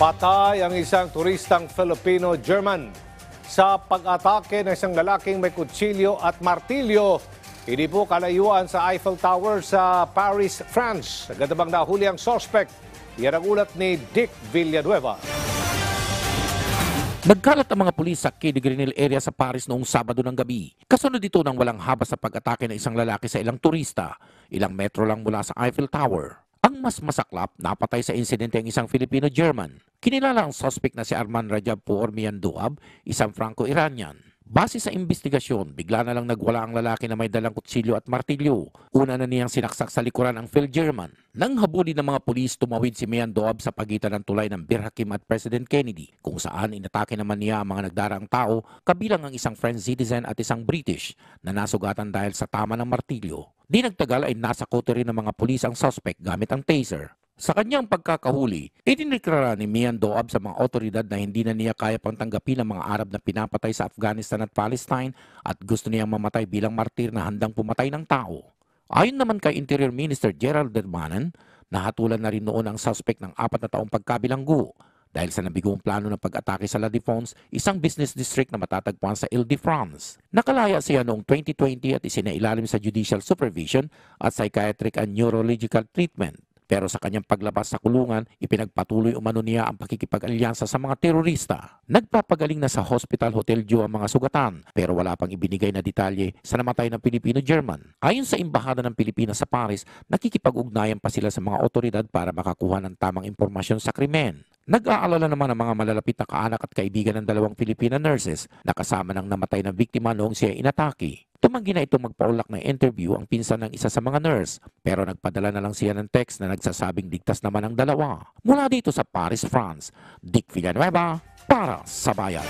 Patay ang isang turistang Filipino-German sa pag-atake ng isang lalaking may kutsilyo at martilyo. Hindi po kalayuan sa Eiffel Tower sa Paris, France. Agad bang nahuli ang suspect? Yan ang ulat ni Dick Villanueva. Nagkalat ang mga pulis sa Grenelle area sa Paris noong Sabado ng gabi. Kasunod dito ng walang habas sa pag-atake ng isang lalaki sa ilang turista, ilang metro lang mula sa Eiffel Tower. Ang mas masaklap, napatay sa insidente ang isang Filipino-German. Kinilala ang suspect na si Arman Rajab Pourmian Duab, isang Franco-Iranian. Base sa investigasyon, bigla na lang nagwala ang lalaki na may dalang kutsilyo at martilyo. Una na niyang sinaksak sa likuran ang Phil German. Nang habulin ng mga pulis, tumawid si Mian Doab sa pagitan ng tulay ng Bir Hakim at President Kennedy, kung saan inatake naman niya ang mga nagdaraang tao, kabilang ang isang French citizen at isang British na nasugatan dahil sa tama ng martilyo. Di nagtagal ay nasa kote rin ng mga pulis ang suspect gamit ang taser. Sa kanyang pagkakahuli, idinikrara ni Mian Doab sa mga otoridad na hindi na niya kaya pang tanggapin ang mga Arab na pinapatay sa Afghanistan at Palestine at gusto niyang mamatay bilang martir na handang pumatay ng tao. Ayon naman kay Interior Minister Gerald Dermanan, nahatulan na rin noon ang suspect ng apat na taong pagkabilanggo dahil sa nabigong plano ng pag-atake sa La Défense, isang business district na matatagpuan sa Ile-de-France. Nakalaya siya noong 2020 at isinailalim sa judicial supervision at psychiatric and neurological treatment. Pero sa kanyang paglabas sa kulungan, ipinagpatuloy umano niya ang pakikipag-alyansa sa mga terorista. Nagpapagaling na sa Hospital Hotel Joe ang mga sugatan, pero wala pang ibinigay na detalye sa namatay ng Pilipino-German. Ayon sa Embahada ng Pilipinas sa Paris, nakikipag-ugnayan pa sila sa mga otoridad para makakuha ng tamang impormasyon sa krimen. Nag-aalala naman ang mga malalapit na kaanak at kaibigan ng dalawang Filipina nurses na kasama ng namatay na biktima noong siya inatake. Tumanggi na itong magpaulak ng interview ang pinsan ng isa sa mga nurse pero nagpadala na lang siya ng text na nagsasabing ligtas naman ang dalawa. Mula dito sa Paris, France, Dick Villanueva para sa Bayan.